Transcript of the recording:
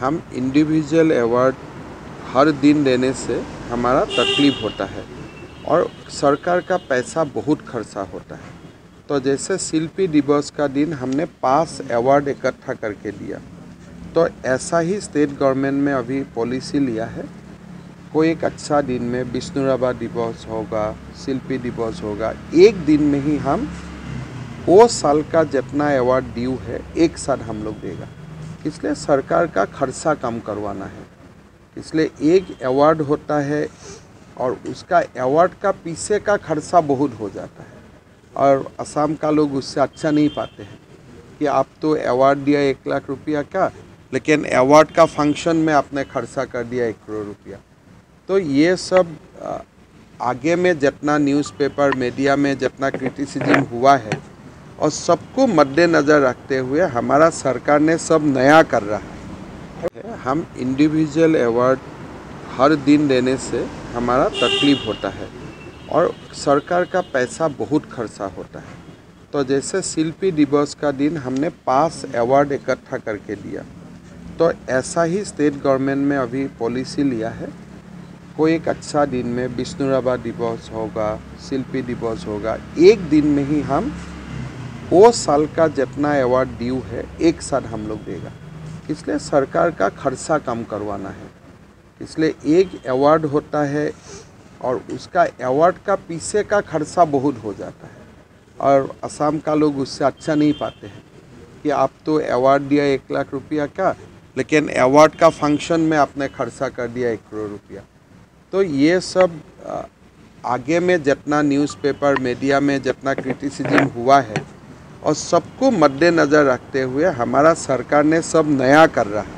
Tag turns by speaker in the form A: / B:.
A: हम individual award हर दिन देने से हमारा तकलीफ़ होता है और सरकार का पैसा बहुत खर्चा होता है। तो जैसे शिल्पी दिवस का दिन हमने पाँच अवार्ड इकट्ठा करके दिया। तो ऐसा ही स्टेट गवर्नमेंट में अभी पॉलिसी लिया है। कोई एक अच्छा दिन में विष्णुराभा दिवस होगा, शिल्पी दिवस होगा, एक दिन में ही हम, वो साल का जितना अवार्ड ड्यू है, एक साथ हम लोग देगा। इसलिए सरकार का खर्चा कम करवाना है। इसलिए एक अवार्ड होता है और उसका अवार्ड का पीछे का खर्चा बहुत हो जाता है। और असम का लोग उससे अच्छा नहीं पाते हैं कि आप तो अवार्ड दिया एक लाख रुपया का, लेकिन अवार्ड का फ़ंक्शन में आपने खर्चा कर दिया एक करोड़ रुपया। तो ये सब आगे में जितना न्यूज़पेपर मीडिया में जितना क्रिटिसिज्म हुआ है और सबको मद्देनज़र रखते हुए हमारा सरकार ने सब नया कर रहा है। हम इंडिविजुअल अवार्ड हर दिन देने से हमारा तकलीफ़ होता है और सरकार का पैसा बहुत खर्चा होता है। तो जैसे शिल्पी दिवस का दिन हमने पाँच अवार्ड इकट्ठा करके दिया तो ऐसा ही स्टेट गवर्नमेंट में अभी पॉलिसी लिया है। कोई एक अच्छा दिन में विष्णुराभा दिवस होगा, शिल्पी दिवस होगा, एक दिन में ही हम वो साल का जितना अवार्ड ड्यू है, एक साथ हम लोग देगा। इसलिए सरकार का खर्चा कम करवाना है। इसलिए एक अवार्ड होता है और उसका अवार्ड का पीछे का खर्चा बहुत हो जाता है। और असम का लोग उससे अच्छा नहीं पाते हैं कि आप तो अवार्ड दिया एक लाख रुपया का, लेकिन अवार्ड का फ़ंक्शन में आपने खर्चा कर दिया एक करोड़ रुपया। तो ये सब आगे में जितना न्यूज़पेपर मीडिया में जितना क्रिटिसिज्म हुआ है और सबको मद्देनज़र रखते हुए हमारा सरकार ने सब नया कर रहा है।